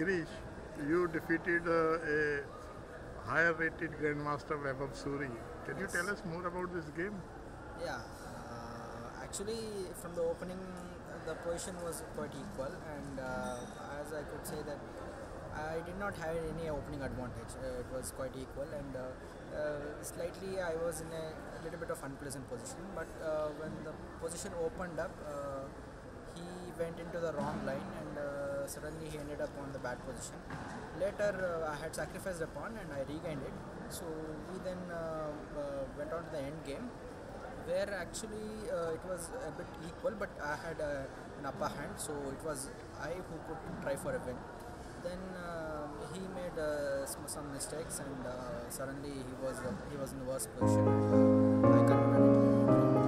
Girish, you defeated uh, a higher rated Grandmaster Vaibhav Suri. Can you tell us more about this game? Yeah, uh, actually, from the opening, the position was quite equal, and uh, as I could say that I did not have any opening advantage. Uh, it was quite equal, and uh, uh, slightly I was in a, a little bit of unpleasant position. But when the position opened up, he went into the wrong line, and suddenly he ended up on the bad position. Later, uh, I had sacrificed a pawn, and I regained it. So we then uh, uh, went on to the end game where actually uh, it was a bit equal but I had uh, an upper hand so it was I who could try for a win then uh, he made some mistakes and suddenly he was he was in the worst position I couldn't.